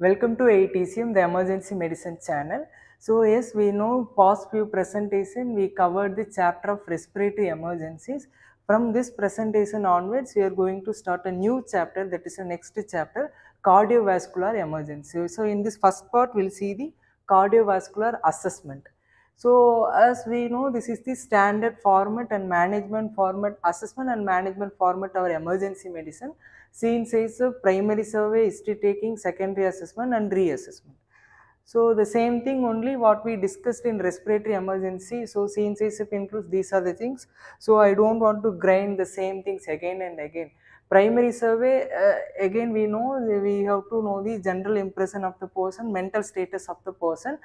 Welcome to AETCM, the emergency medicine channel. So yes, we know past few presentation we covered the chapter of respiratory emergencies. From this presentation onwards, we are going to start a new chapter that is the next chapter, cardiovascular emergency. So in this first part, we'll see the cardiovascular assessment. So as we know, this is the standard format and management format, assessment and management format of emergency medicine. Scene says size, primary survey, history taking, secondary assessment and reassessment. So the same thing only what we discussed in respiratory emergency. So size includes these are the things. So I don't want to grind the same things again and again. Primary survey, uh, again we know we have to know the general impression of the person, mental status of the person,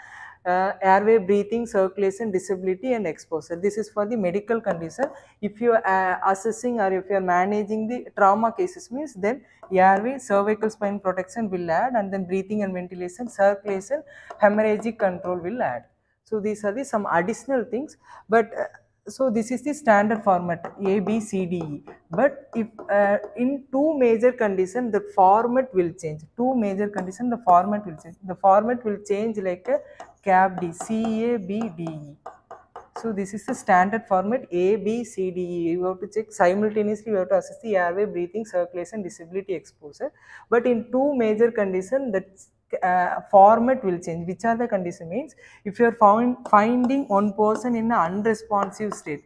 uh, airway, breathing, circulation, disability and exposure. This is for the medical condition. If you are uh, assessing or if you are managing the trauma cases means then airway, cervical spine protection will add and then breathing and ventilation, circulation, hemorrhagic control will add. So these are the some additional things but uh, so this is the standard format A, B, C, D, E. But if uh, in two major condition the format will change. Two major condition the format will change. The format will change like a CAB D, C, A, B, D, E. So this is the standard format A, B, C, D, E. You have to check simultaneously. You have to assess the airway, breathing, circulation, disability, exposure. But in two major condition that uh, format will change. Which are the condition means if you are finding one person in an unresponsive state.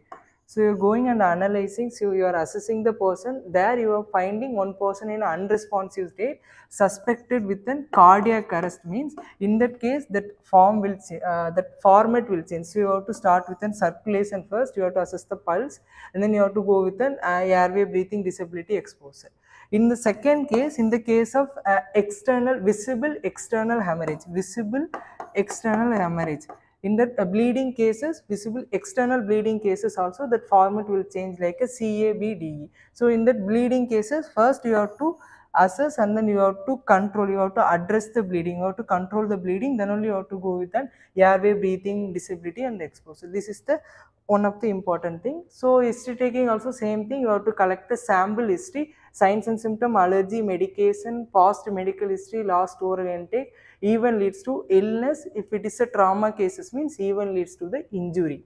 So you are going and analyzing, so you are assessing the person, there you are finding one person in unresponsive state suspected with an cardiac arrest means in that case that form will uh, that format will change. So you have to start with an circulation first, you have to assess the pulse and then you have to go with an uh, airway breathing disability exposure. In the second case, in the case of uh, external, visible external hemorrhage, visible external hemorrhage. In the uh, bleeding cases, visible external bleeding cases also that format will change like a CABDE. So in that bleeding cases, first you have to assess and then you have to control, you have to address the bleeding, you have to control the bleeding, then only you have to go with an airway breathing disability and exposure. This is the one of the important thing. So history taking also same thing, you have to collect the sample history, signs and symptom, allergy, medication, past medical history, last oral intake, even leads to illness. If it is a trauma cases means even leads to the injury.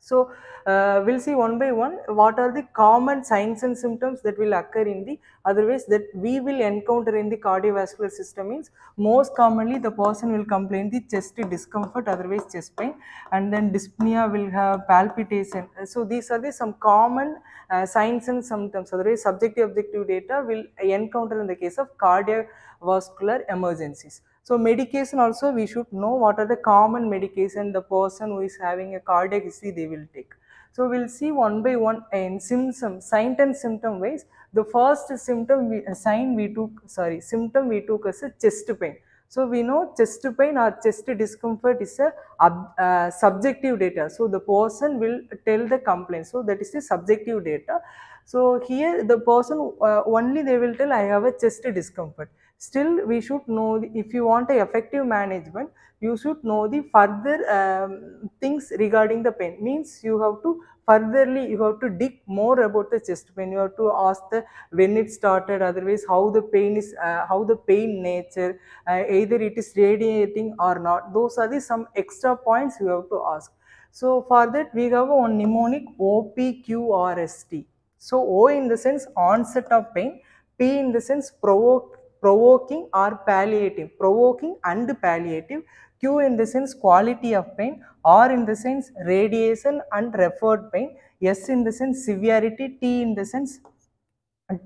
So, uh, we will see one by one what are the common signs and symptoms that will occur in the otherwise that we will encounter in the cardiovascular system means most commonly the person will complain the chest discomfort otherwise chest pain and then dyspnea will have palpitation. So, these are the some common uh, signs and symptoms otherwise subjective objective data will encounter in the case of cardiovascular emergencies. So medication also we should know what are the common medication the person who is having a cardiac history they will take. So we'll see one by one in symptom, sign and symptom wise. The first symptom we, sign we took, sorry, symptom we took as a chest pain. So we know chest pain or chest discomfort is a uh, subjective data. So the person will tell the complaint. So that is the subjective data. So here the person uh, only they will tell I have a chest discomfort still we should know if you want a effective management you should know the further um, things regarding the pain. Means you have to furtherly you have to dig more about the chest pain. You have to ask the when it started otherwise how the pain is uh, how the pain nature uh, either it is radiating or not. Those are the some extra points you have to ask. So for that we have one mnemonic OPQRST so O in the sense onset of pain P in the sense provoke provoking or palliative, provoking and palliative, Q in the sense quality of pain, R in the sense radiation and referred pain, S in the sense severity, T in the sense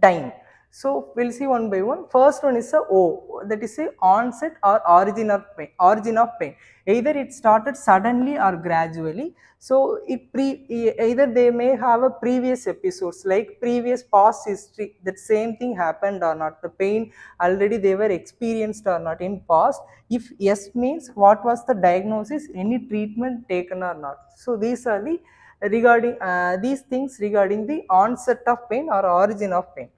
time. So, we will see one by one. First one is a O that is a onset or origin of pain, origin of pain. Either it started suddenly or gradually. So, it pre, either they may have a previous episodes like previous past history that same thing happened or not. The pain already they were experienced or not in past. If yes means what was the diagnosis, any treatment taken or not. So, these are the regarding uh, these things regarding the onset of pain or origin of pain.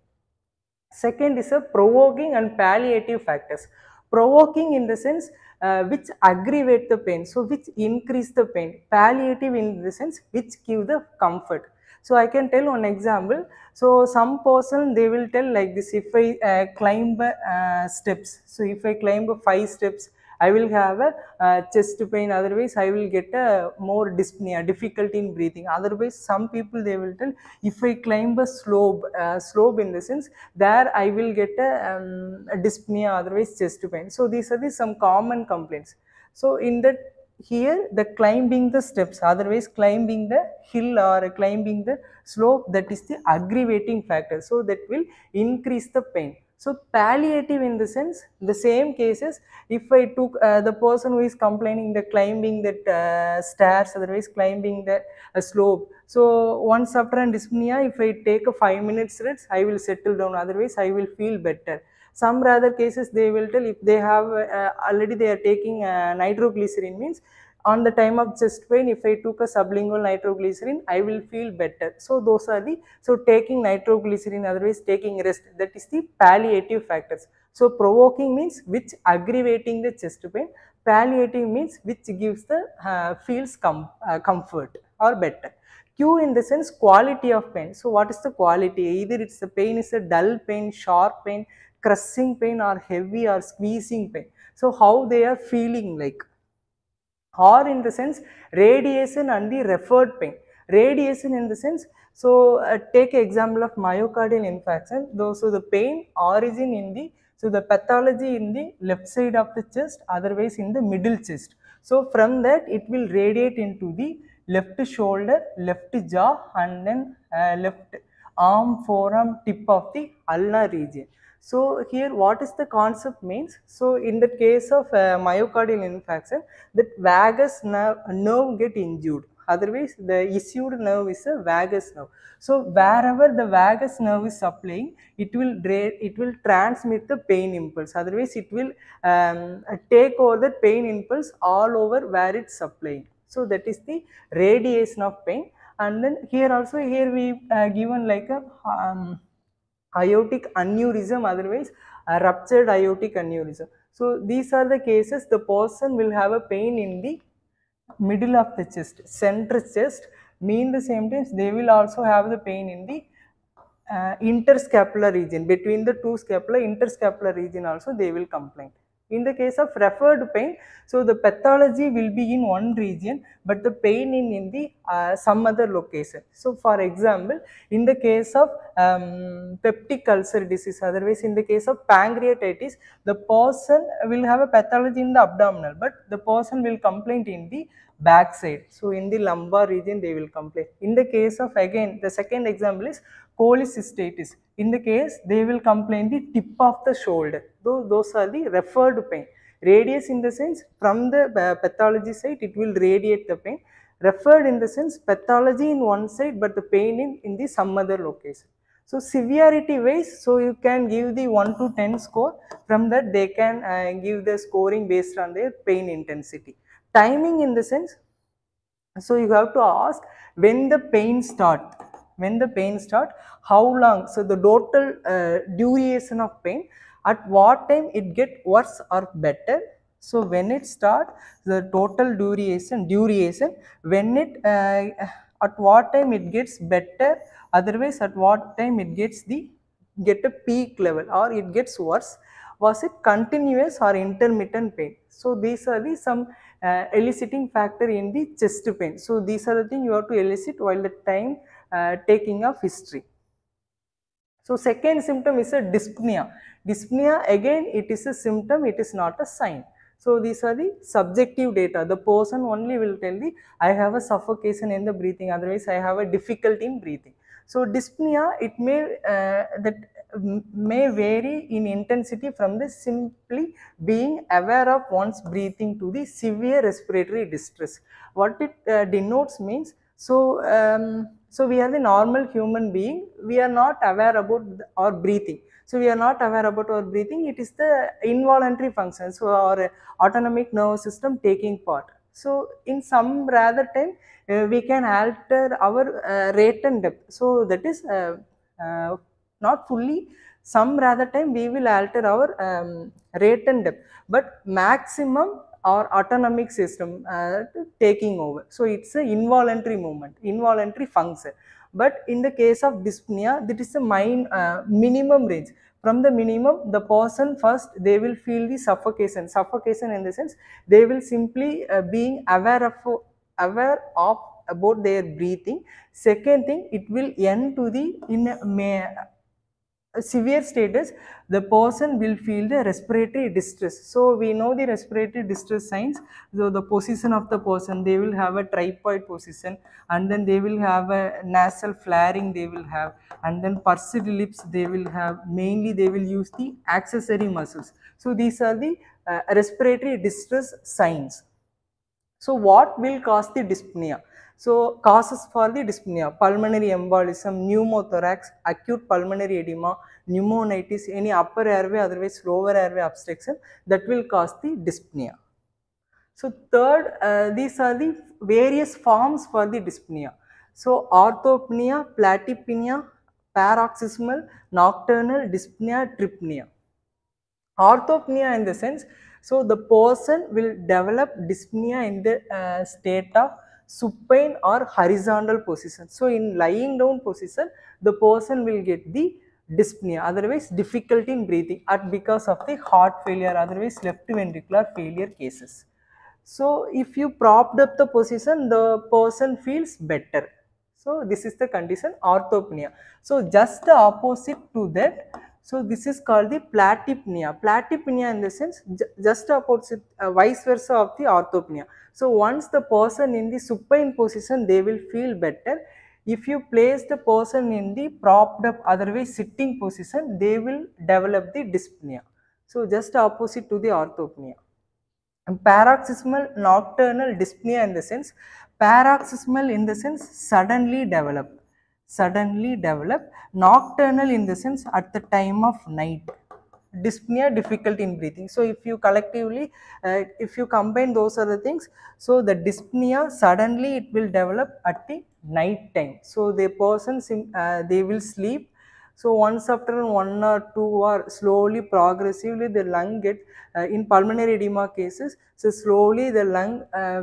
Second is a provoking and palliative factors. Provoking in the sense uh, which aggravate the pain, so which increase the pain. Palliative in the sense which give the comfort. So I can tell one example. So some person they will tell like this if I uh, climb uh, steps. So if I climb five steps, I will have a uh, chest pain. Otherwise, I will get a more dyspnea, difficulty in breathing. Otherwise, some people they will tell if I climb a slope, uh, slope in the sense there I will get a, um, a dyspnea. Otherwise, chest pain. So these are the some common complaints. So in that here the climbing the steps otherwise climbing the hill or climbing the slope that is the aggravating factor so that will increase the pain so palliative in the sense the same cases if i took uh, the person who is complaining the climbing that uh, stairs otherwise climbing the uh, slope. So once after an dyspnea if i take a 5 minutes rest i will settle down. Otherwise i will feel better. Some rather cases they will tell if they have uh, already they are taking uh, nitroglycerin means on the time of chest pain if I took a sublingual nitroglycerin I will feel better. So those are the so taking nitroglycerin otherwise taking rest that is the palliative factors. So provoking means which aggravating the chest pain palliative means which gives the uh, feels com uh, comfort or better. Q in the sense quality of pain. So what is the quality? Either it's the pain is a dull pain, sharp pain, crushing pain or heavy or squeezing pain. So how they are feeling like or in the sense radiation and the referred pain. Radiation in the sense, so uh, take example of myocardial infarction, though so the pain origin in the, so the pathology in the left side of the chest, otherwise in the middle chest. So from that it will radiate into the left shoulder, left jaw and then uh, left arm, forearm, tip of the ulnar region. So here what is the concept means? So in the case of uh, myocardial infarction, that vagus nerve, nerve get injured. Otherwise, the issued nerve is a vagus nerve. So wherever the vagus nerve is supplying, it will it will transmit the pain impulse. Otherwise, it will um, take over the pain impulse all over where it's supplying. So that is the radiation of pain. And then here also here we uh, given like a um, aortic aneurysm otherwise a ruptured aortic aneurysm. So these are the cases the person will have a pain in the middle of the chest, center chest, mean the same times they will also have the pain in the uh, interscapular region between the two scapula interscapular region also they will complain. In the case of referred pain, so the pathology will be in one region, but the pain in, in the uh, some other location. So for example, in the case of um, peptic ulcer disease, otherwise in the case of pancreatitis, the person will have a pathology in the abdominal, but the person will complain in the backside. So in the lumbar region they will complain. In the case of again the second example is cholecystitis. In the case they will complain the tip of the shoulder. Those, those are the referred pain. Radius in the sense from the uh, pathology site it will radiate the pain. Referred in the sense pathology in one side but the pain in, in the some other location. So severity wise, so you can give the 1 to 10 score, from that they can uh, give the scoring based on their pain intensity. Timing in the sense, so you have to ask when the pain start, when the pain start, how long, so the total uh, duration of pain, at what time it get worse or better. So when it start, the total duration, duration, when it, uh, at what time it gets better, otherwise at what time it gets the, get a peak level or it gets worse, was it continuous or intermittent pain. So these are the some uh, eliciting factor in the chest pain. So these are the thing you have to elicit while the time uh, taking of history. So second symptom is a dyspnea. Dyspnea again it is a symptom, it is not a sign. So these are the subjective data. The person only will tell the I have a suffocation in the breathing, otherwise I have a difficulty in breathing. So dyspnea it may uh, that may vary in intensity from the simply being aware of one's breathing to the severe respiratory distress. What it uh, denotes means so um, so we are the normal human being. We are not aware about our breathing. So we are not aware about our breathing. It is the involuntary function. So our autonomic nervous system taking part. So in some rather time uh, we can alter our uh, rate and depth. So that is uh, uh not fully. Some rather time we will alter our um, rate and depth. But maximum our autonomic system uh, taking over. So, it is a involuntary movement, involuntary function. but in the case of dyspnea that is the min, uh, minimum range from the minimum the person first they will feel the suffocation suffocation in the sense they will simply uh, being aware of aware of about their breathing second thing it will end to the in a, a severe status the person will feel the respiratory distress. So we know the respiratory distress signs. So the position of the person they will have a tripod position and then they will have a nasal flaring they will have and then pursed lips they will have. Mainly they will use the accessory muscles. So these are the uh, respiratory distress signs so what will cause the dyspnea so causes for the dyspnea, pulmonary embolism, pneumothorax, acute pulmonary edema, pneumonitis, any upper airway otherwise lower airway obstruction that will cause the dyspnea. So third, uh, these are the various forms for the dyspnea. So orthopnea, platypnea, paroxysmal, nocturnal, dyspnea, trepopnea. Orthopnea in the sense, so the person will develop dyspnea in the uh, state of supine or horizontal position. So in lying down position, the person will get the dyspnea, otherwise difficulty in breathing at because of the heart failure, otherwise left ventricular failure cases. So if you propped up the position, the person feels better. So this is the condition orthopnea. So just the opposite to that, so this is called the platypnea. Platypnea in the sense just opposite uh, vice versa of the orthopnea. So once the person in the supine position they will feel better. If you place the person in the propped up otherwise sitting position they will develop the dyspnea. So just opposite to the orthopnea. And paroxysmal nocturnal dyspnea in the sense paroxysmal in the sense suddenly develop suddenly develop nocturnal in the sense at the time of night. Dyspnea difficulty in breathing. So if you collectively uh, if you combine those other things so the dyspnea suddenly it will develop at the night time. So the person uh, they will sleep. So once after one or two or slowly progressively the lung get uh, in pulmonary edema cases so slowly the lung uh,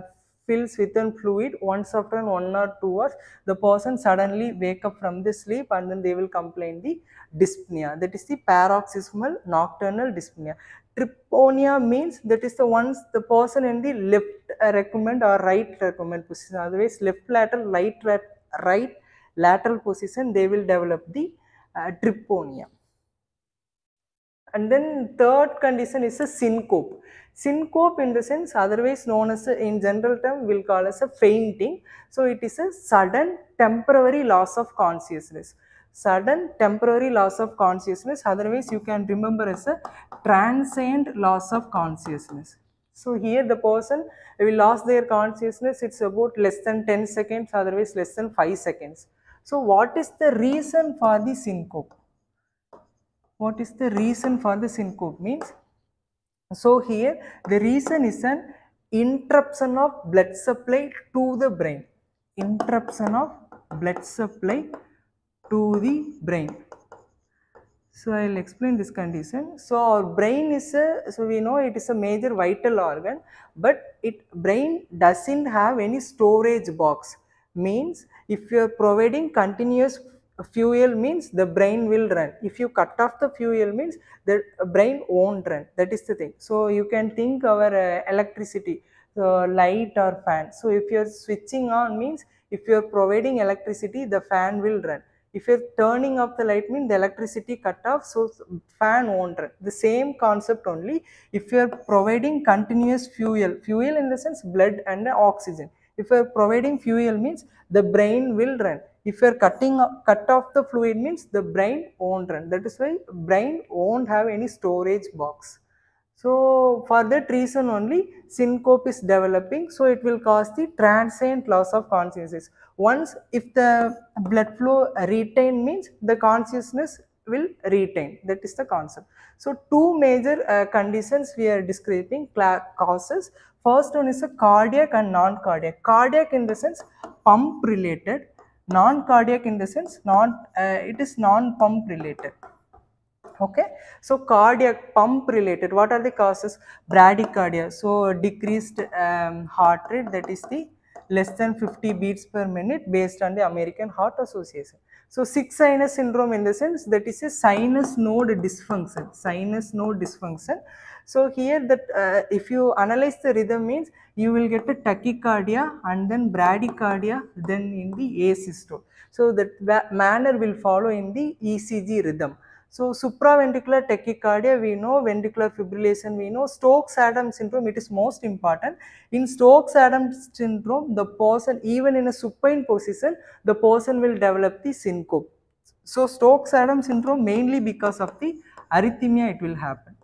fills within fluid once after one or two hours the person suddenly wake up from the sleep and then they will complain the dyspnea. That is the paroxysmal nocturnal dyspnea. Trepopnea means that is the ones the person in the left recumbent or right recumbent position. Otherwise left lateral right right lateral position they will develop the uh, trepopnea. And then third condition is a syncope. Syncope in the sense otherwise known as a, in general term we will call as a fainting. So it is a sudden temporary loss of consciousness. Sudden temporary loss of consciousness otherwise you can remember as a transient loss of consciousness. So here the person will lose their consciousness it's about less than 10 seconds otherwise less than 5 seconds. So what is the reason for the syncope? What is the reason for the syncope means? So here the reason is an interruption of blood supply to the brain. Interruption of blood supply to the brain. So I will explain this condition. So our brain is a, so we know it is a major vital organ, but it brain doesn't have any storage box. Means if you are providing continuous fuel means the brain will run. If you cut off the fuel means the brain won't run. That is the thing. So you can think our uh, electricity, so light or fan. So if you are switching on means if you are providing electricity, the fan will run. If you are turning off the light means the electricity cut off, so fan won't run. The same concept only if you are providing continuous fuel, fuel in the sense blood and oxygen. If you are providing fuel means the brain will run. If you are cutting cut off the fluid means the brain won't run. That is why brain won't have any storage box. So for that reason only syncope is developing. So it will cause the transient loss of consciousness. Once if the blood flow retain means the consciousness will retain. That is the concept. So two major uh, conditions we are describing causes. First one is a cardiac and non-cardiac. Cardiac in the sense pump related, non-cardiac in the sense non uh, it is non-pump related. Okay? So cardiac pump related what are the causes? Bradycardia. So decreased um, heart rate that is the less than 50 beats per minute based on the American Heart Association. So, sick sinus syndrome in the sense that is a sinus node dysfunction, sinus node dysfunction. So, here that uh, if you analyze the rhythm means you will get a tachycardia and then bradycardia then in the asystole. So, that manner will follow in the ECG rhythm. So, supraventricular tachycardia we know, ventricular fibrillation we know, Stokes-Adams syndrome it is most important. In Stokes-Adams syndrome the person even in a supine position the person will develop the syncope. So, Stokes-Adams syndrome mainly because of the arrhythmia it will happen.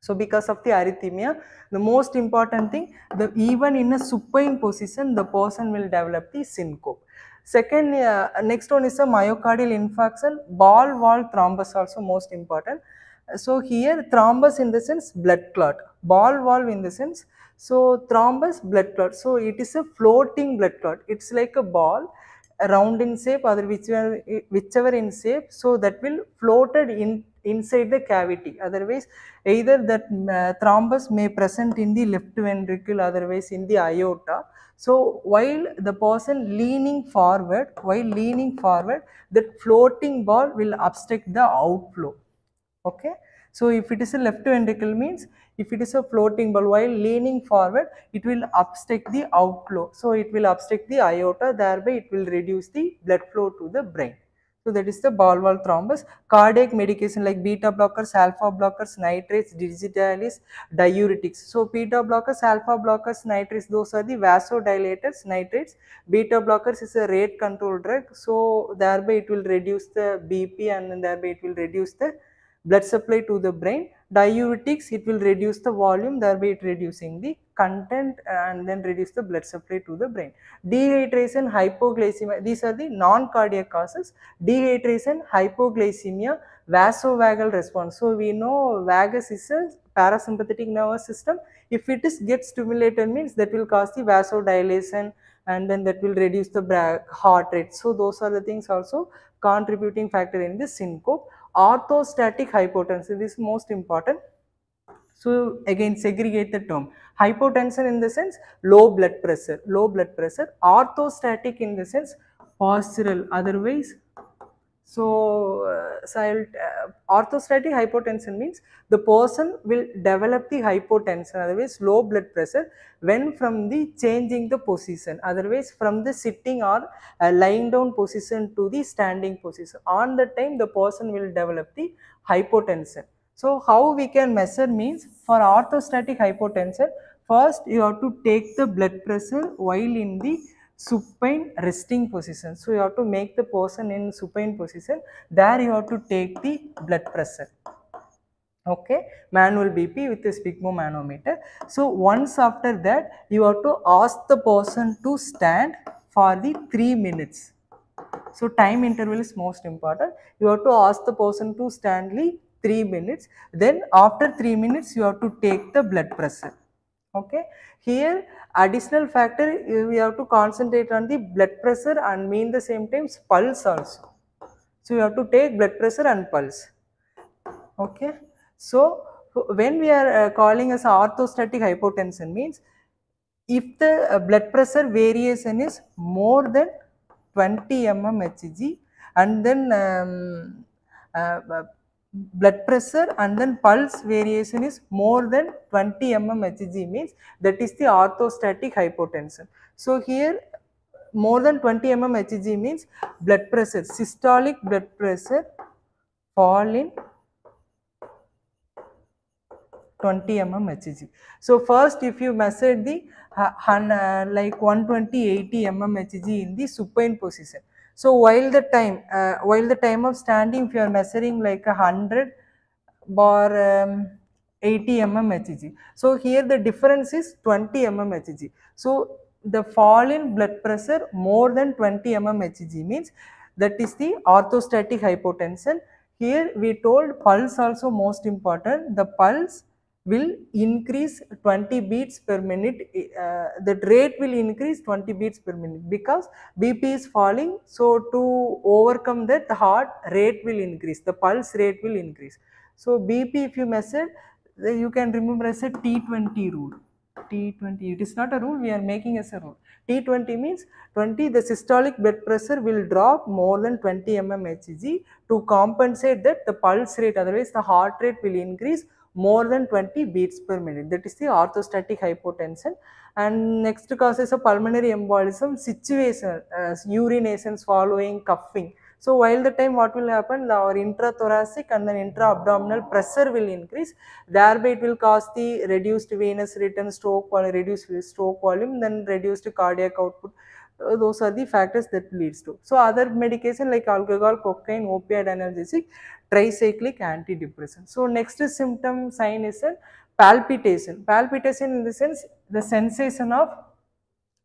So, because of the arrhythmia the most important thing the even in a supine position the person will develop the syncope. Second, uh, next one is a myocardial infarction, ball valve thrombus also most important. So here thrombus in the sense blood clot, ball valve in the sense, so thrombus blood clot. So it is a floating blood clot, it is like a ball round in shape or whichever, whichever in shape, so that will floated in inside the cavity otherwise either that uh, thrombus may present in the left ventricle otherwise in the aorta so while the person leaning forward, while leaning forward, that floating ball will obstruct the outflow. Okay. So if it is a left ventricle means if it is a floating ball while leaning forward, it will obstruct the outflow. So it will obstruct the aorta, thereby it will reduce the blood flow to the brain. So that is the ball valve thrombus. Cardiac medication like beta blockers, alpha blockers, nitrates, digitalis, diuretics. So beta blockers, alpha blockers, nitrates, those are the vasodilators, nitrates. Beta blockers is a rate control drug. So thereby it will reduce the BP and then thereby it will reduce the blood supply to the brain. Diuretics, it will reduce the volume, thereby it reducing the content and then reduce the blood supply to the brain. Dehydration, hypoglycemia, these are the non-cardiac causes. Dehydration, hypoglycemia, vasovagal response. So, we know vagus is a parasympathetic nervous system. If it is get stimulated means that will cause the vasodilation and then that will reduce the heart rate. So, those are the things also contributing factor in the syncope. Orthostatic hypotension, this is most important. So, again segregate the term hypotension in the sense low blood pressure, low blood pressure, orthostatic in the sense postural otherwise. So, uh, so uh, orthostatic hypotension means the person will develop the hypotension otherwise low blood pressure when from the changing the position otherwise from the sitting or uh, lying down position to the standing position on the time the person will develop the hypotension. So, how we can measure means for orthostatic hypotension First, you have to take the blood pressure while in the supine resting position. So, you have to make the person in supine position. There you have to take the blood pressure. Okay, manual BP with a sphygmomanometer. So, once after that, you have to ask the person to stand for the 3 minutes. So, time interval is most important. You have to ask the person to stand the 3 minutes. Then after 3 minutes, you have to take the blood pressure okay. Here additional factor we have to concentrate on the blood pressure and mean the same times pulse also. So, you have to take blood pressure and pulse okay. So, when we are uh, calling as orthostatic hypotension means if the uh, blood pressure variation is more than 20 mm Hg and then um, uh, blood pressure and then pulse variation is more than 20 mm Hg means that is the orthostatic hypotension. So, here more than 20 mm Hg means blood pressure, systolic blood pressure fall in 20 mm Hg. So, first if you measure the uh, like 120 80 mm Hg in the supine position so while the time, uh, while the time of standing, if you are measuring like a hundred or um, 80 mm Hg. So here the difference is 20 mm Hg. So the fall in blood pressure more than 20 mm Hg means that is the orthostatic hypotension. Here we told pulse also most important. The pulse will increase 20 beats per minute, uh, the rate will increase 20 beats per minute because BP is falling. So, to overcome that the heart rate will increase, the pulse rate will increase. So, BP if you measure, you can remember as a T20 rule. T20, it is not a rule, we are making as a rule. T20 means 20, the systolic blood pressure will drop more than 20 mm Hg to compensate that the pulse rate, otherwise the heart rate will increase more than 20 beats per minute. That is the orthostatic hypotension. And next cause is a pulmonary embolism, situation, uh, urination, swallowing, coughing. So while the time what will happen, our intrathoracic and then intra-abdominal pressure will increase, thereby it will cause the reduced venous return, stroke, reduced stroke volume, then reduced cardiac output. Uh, those are the factors that leads to. So other medication like alcohol, cocaine, opioid analgesic, tricyclic antidepressant. So next is symptom sign is a palpitation. Palpitation in the sense the sensation of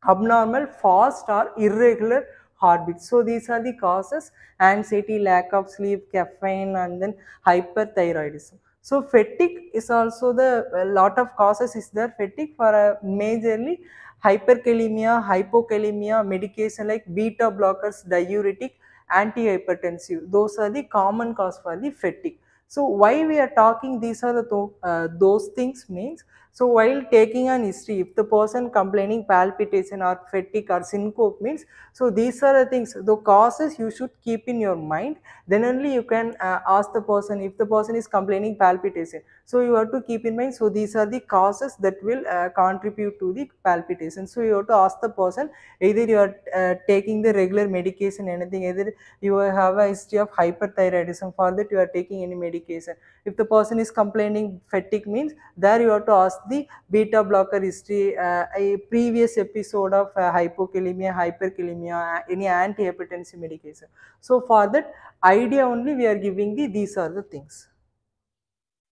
abnormal, fast or irregular heartbeat. So these are the causes anxiety, lack of sleep, caffeine and then hyperthyroidism. So fatigue is also the lot of causes is there fatigue for a majorly hyperkalemia, hypokalemia, medication like beta blockers, diuretic, antihypertensive. Those are the common cause for the fatigue. So why we are talking these are the th uh, those things means so while taking an history, if the person complaining palpitation or fatigue or syncope means, so these are the things, the causes you should keep in your mind, then only you can uh, ask the person if the person is complaining palpitation. So you have to keep in mind, so these are the causes that will uh, contribute to the palpitation. So you have to ask the person either you are uh, taking the regular medication anything, either you have a history of hyperthyroidism for that you are taking any medication. If the person is complaining fatigue means there you have to ask the beta blocker history, uh, a previous episode of uh, hypokalemia, hyperkalemia, any antihypertensive medication. So for that idea only we are giving the these are the things.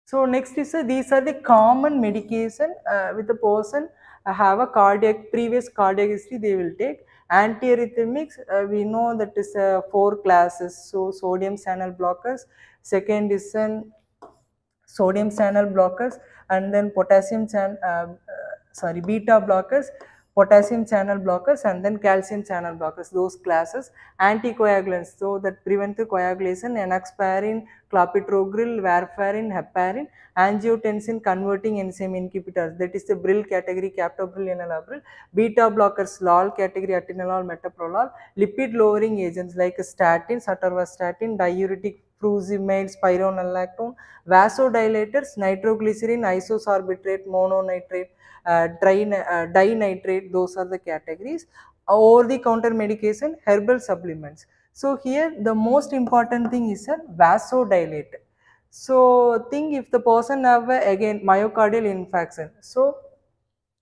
So next is uh, these are the common medication uh, with the person uh, have a cardiac previous cardiac history they will take antiarrhythmics uh, we know that is uh, four classes so sodium channel blockers second is an sodium channel blockers and then potassium channel uh, sorry beta blockers potassium channel blockers and then calcium channel blockers those classes anticoagulants. So that prevent the coagulation enoxaparin clopidogrel warfarin heparin angiotensin converting enzyme inhibitors that is the pril category captopril enalapril beta blockers olol category atenolol metoprolol lipid lowering agents like statin atorvastatin diuretic furosemide spironolactone vasodilators nitroglycerin isosorbitrate mononitrate uh, uh, dinitrate those are the categories. Over the counter medication herbal supplements. So here the most important thing is a vasodilator. So think if the person have a, again myocardial infarction. So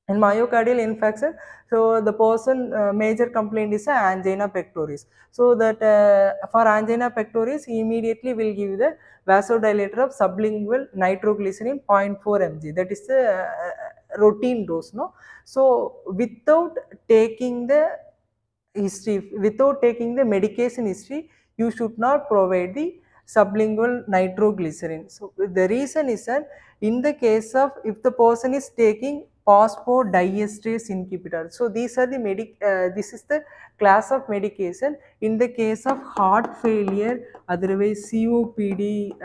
in myocardial infarction so the person uh, major complaint is angina pectoris. So that uh, for angina pectoris he immediately will give the vasodilator of sublingual nitroglycerin 0.4 mg. That is the uh, routine dose no? So without taking the history without taking the medication history you should not provide the sublingual nitroglycerin. So the reason is that in the case of if the person is taking phosphodiesterase inhibitor so these are the medic uh, this is the class of medication in the case of heart failure otherwise copd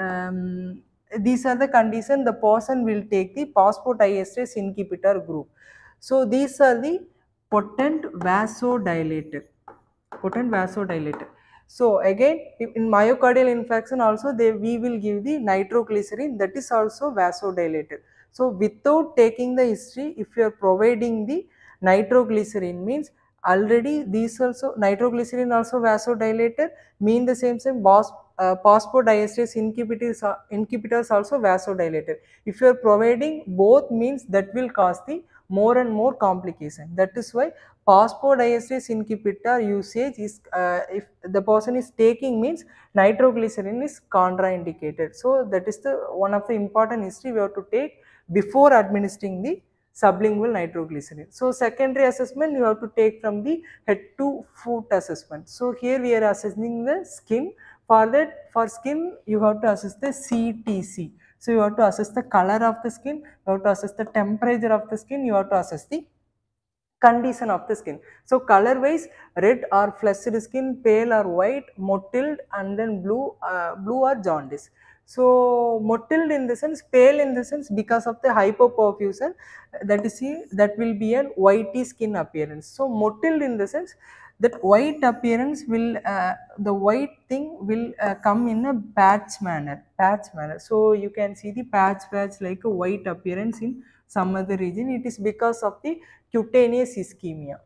um, these are the condition the person will take the phosphodiesterase inhibitor group. So these are the potent vasodilator, potent vasodilator. So again in myocardial infarction also they we will give the nitroglycerin that is also vasodilator. So without taking the history if you are providing the nitroglycerin means already these also nitroglycerin also vasodilator mean the same same boss uh, phosphodiesterase inhibitors, uh, inhibitors also vasodilator. If you are providing both means that will cause the more and more complication. That is why phosphodiesterase inhibitor usage is uh, if the person is taking means nitroglycerin is contraindicated. So that is the one of the important history we have to take before administering the sublingual nitroglycerin. So secondary assessment you have to take from the head to foot assessment. So here we are assessing the skin for that, for skin, you have to assess the CTC. So, you have to assess the color of the skin, you have to assess the temperature of the skin, you have to assess the condition of the skin. So, color wise red or flushed skin, pale or white, mottled and then blue, uh, blue or jaundice. So mottled in the sense, pale in the sense because of the hypoperfusion, that is see that will be a whitey skin appearance. So mottled in the sense that white appearance will uh, the white thing will uh, come in a patch manner, patch manner. So you can see the patch patch like a white appearance in some other region. It is because of the cutaneous ischemia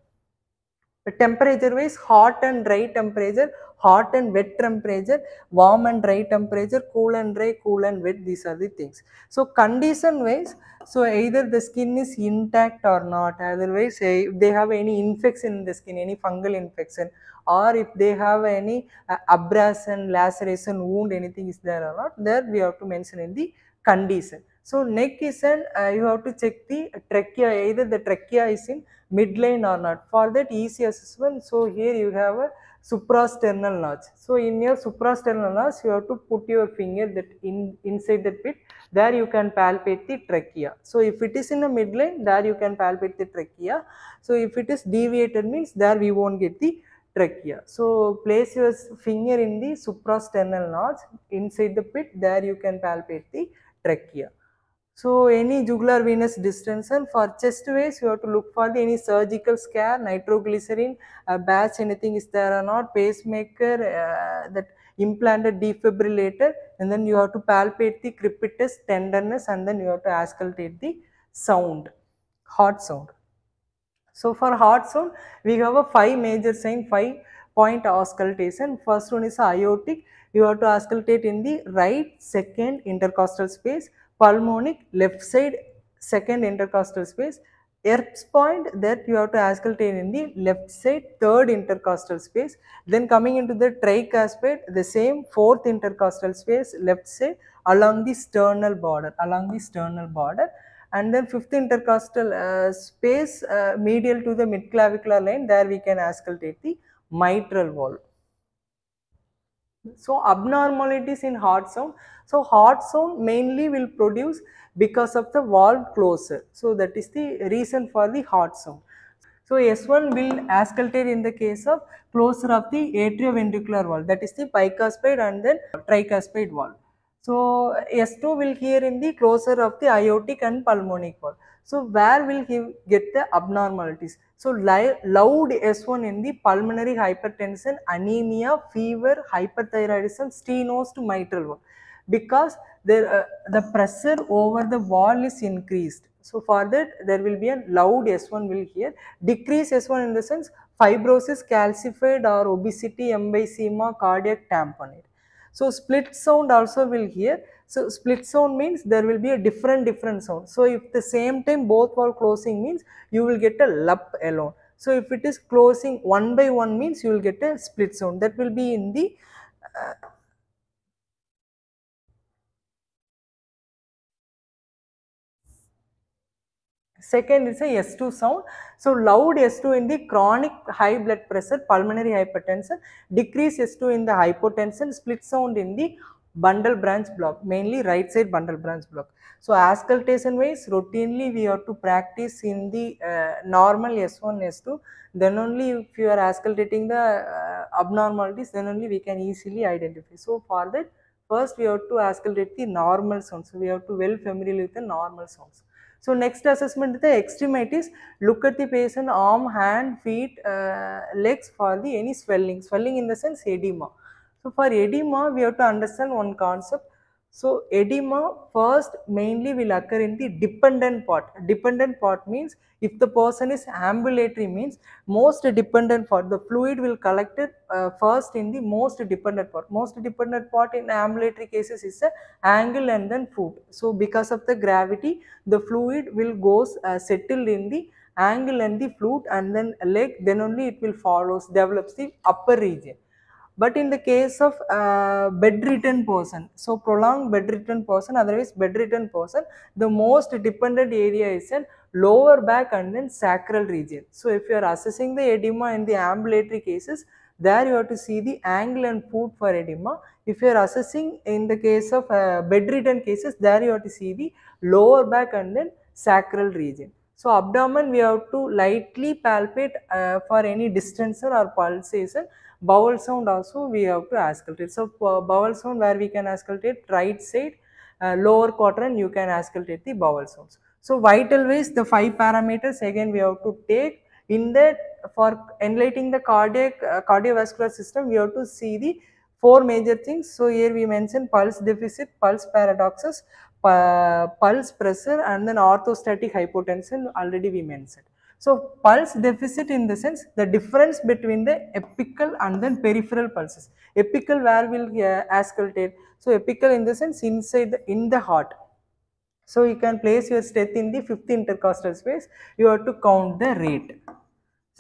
The temperature wise hot and dry temperature hot and wet temperature warm and dry temperature cool and dry cool and wet these are the things. So condition wise so either the skin is intact or not. Otherwise eh, if they have any infection in the skin any fungal infection or if they have any uh, abrasion laceration wound anything is there or not there we have to mention in the condition. So neck is an uh, you have to check the trachea either the trachea is in midline or not. For that easy assessment, so here you have a suprasternal notch. So in your suprasternal notch, you have to put your finger that in inside that pit. There you can palpate the trachea. So if it is in the midline, there you can palpate the trachea. So if it is deviated means there we won't get the trachea. So place your finger in the suprasternal notch inside the pit. There you can palpate the trachea. So any jugular venous distension for chest waves you have to look for the any surgical scare, nitroglycerin, uh, patch anything is there or not, pacemaker, uh, that implanted defibrillator and then you have to palpate the crepitus tenderness and then you have to auscultate the sound, heart sound. So for heart sound we have a five major sign, five point auscultation. First one is aortic, you have to auscultate in the right second intercostal space pulmonic left side second intercostal space Erb's point that you have to auscultate in the left side third intercostal space then coming into the tricuspid the same fourth intercostal space left side along the sternal border along the sternal border. And then fifth intercostal uh, space uh, medial to the midclavicular line there we can auscultate the mitral valve so abnormalities in heart sound. So heart sound mainly will produce because of the valve closure. So that is the reason for the heart sound. So S1 will auscultate in the case of closure of the atrioventricular valve that is the bicuspid and then tricuspid valve. So S2 will hear in the closure of the aortic and pulmonic valve. So where will he get the abnormalities? So loud S1 in the pulmonary hypertension, anemia, fever, hyperthyroidism, stenosis to mitral valve because there, uh, the pressure over the wall is increased. So for that there will be a loud S1 will hear, decrease S1 in the sense fibrosis, calcified or obesity, emphysema, cardiac tamponade. So split sound also will hear. So split sound means there will be a different different sound. So if the same time both valve closing means you will get a lup alone. So if it is closing one by one means you will get a split sound that will be in the uh, Second is a S2 sound. So loud S2 in the chronic high blood pressure, pulmonary hypertension, decrease S2 in the hypotension, split sound in the bundle branch block, mainly right side bundle branch block. So auscultation wise, routinely we have to practice in the uh, normal S1, S2. Then only if you are auscultating the uh, abnormalities, then only we can easily identify. So for that, first we have to auscultate the normal sounds. So we have to well familiar with the normal sounds. So next assessment the extremities, look at the patient arm, hand, feet, uh, legs for the any swelling, swelling in the sense edema. So for edema we have to understand one concept. So edema first mainly will occur in the dependent part. Dependent part means if the person is ambulatory means most dependent part the fluid will collect it uh, first in the most dependent part. Most dependent part in ambulatory cases is the angle and then foot. So because of the gravity the fluid will goes uh, settled in the angle and the foot and then leg then only it will follows develops the upper region. But in the case of uh, bedridden person, so prolonged bedridden person, otherwise bedridden person, the most dependent area is in lower back and then sacral region. So if you are assessing the edema in the ambulatory cases, there you have to see the angle and foot for edema. If you are assessing in the case of uh, bedridden cases, there you have to see the lower back and then sacral region. So abdomen we have to lightly palpate uh, for any distension or pulsation bowel sound also we have to auscultate. So, bowel sound where we can auscultate right side uh, lower quadrant you can auscultate the bowel sounds. So, vital ways the 5 parameters again we have to take in that for enlightening the cardiac uh, cardiovascular system we have to see the four major things. So, here we mentioned pulse deficit, pulse paradoxus, pulse pressure and then orthostatic hypotension already we mentioned. So, pulse deficit in the sense the difference between the apical and then peripheral pulses. Apical where will uh, auscultate? So, apical in the sense inside the, in the heart. So, you can place your steth in the fifth intercostal space, you have to count the rate.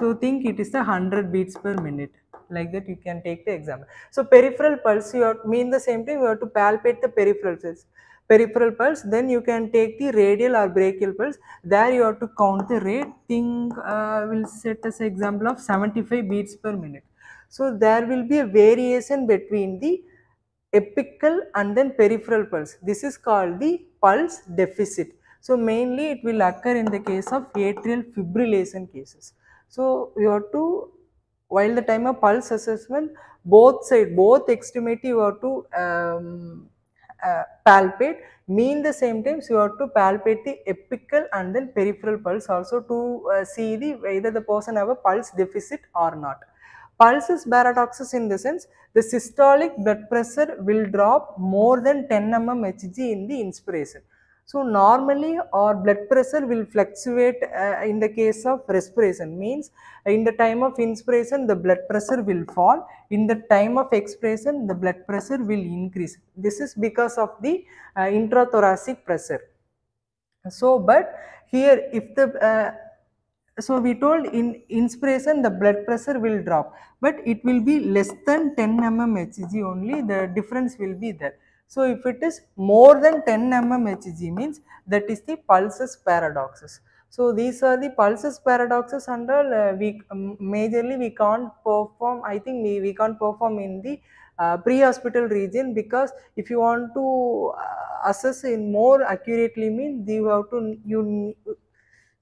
So, think it is the 100 beats per minute like that you can take the example. So, peripheral pulse you have mean the same thing you have to palpate the peripheral pulse peripheral pulse then you can take the radial or brachial pulse. There you have to count the rate. Think uh, will set as example of 75 beats per minute. So there will be a variation between the apical and then peripheral pulse. This is called the pulse deficit. So mainly it will occur in the case of atrial fibrillation cases. So you have to while the time of pulse assessment both side both extremity you have to um, palpate mean the same times you have to palpate the apical and then peripheral pulse also to uh, see the whether the person have a pulse deficit or not. Pulsus paradoxus in the sense the systolic blood pressure will drop more than 10 mm Hg in the inspiration. So, normally our blood pressure will fluctuate uh, in the case of respiration means in the time of inspiration the blood pressure will fall, in the time of expiration the blood pressure will increase. This is because of the uh, intrathoracic pressure. So, but here if the uh, so we told in inspiration the blood pressure will drop, but it will be less than 10 mm Hg only the difference will be there. So, if it is more than 10 mmHg means that is the pulsus paradoxus. So, these are the pulsus paradoxus under uh, we um, majorly we can't perform I think we, we can't perform in the uh, pre-hospital region because if you want to uh, assess in more accurately means you have to you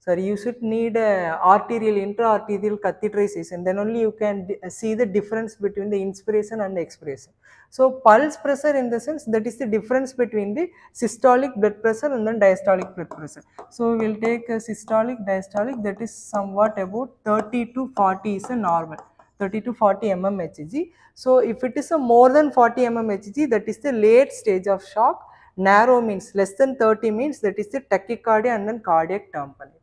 sorry you should need a arterial intra-arterial catheterization then only you can see the difference between the inspiration and the expiration. So, pulse pressure in the sense that is the difference between the systolic blood pressure and then diastolic blood pressure. So, we will take a systolic diastolic that is somewhat about 30 to 40 is a normal 30 to 40 mm Hg. So, if it is a more than 40 mm Hg that is the late stage of shock narrow means less than 30 means that is the tachycardia and then cardiac tamponade.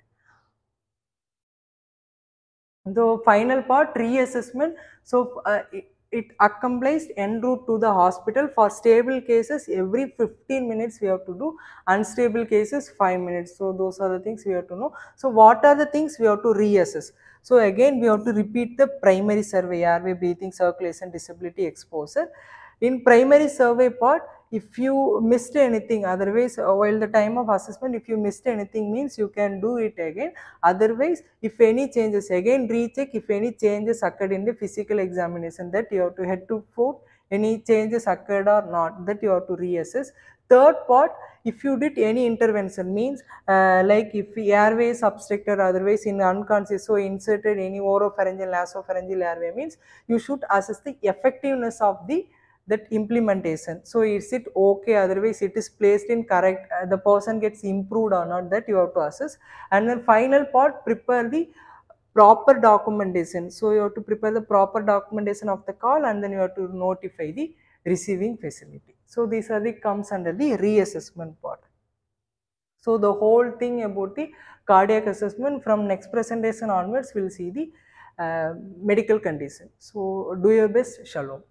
The final part reassessment. So, uh, it, it accomplished en route to the hospital for stable cases every 15 minutes we have to do unstable cases 5 minutes. So, those are the things we have to know. So, what are the things we have to reassess? So, again we have to repeat the primary survey airway breathing circulation disability exposure. In primary survey part if you missed anything otherwise uh, while the time of assessment if you missed anything means you can do it again. Otherwise if any changes again recheck if any changes occurred in the physical examination that you have to head to foot any changes occurred or not that you have to reassess. Third part if you did any intervention means uh, like if airway is obstructed otherwise in unconscious so inserted any oropharyngeal nasopharyngeal airway means you should assess the effectiveness of the that implementation. So, is it okay otherwise it is placed in correct uh, the person gets improved or not that you have to assess and then final part prepare the proper documentation. So, you have to prepare the proper documentation of the call and then you have to notify the receiving facility. So, these are the comes under the reassessment part. So, the whole thing about the cardiac assessment from next presentation onwards we will see the uh, medical condition. So, do your best, shalom.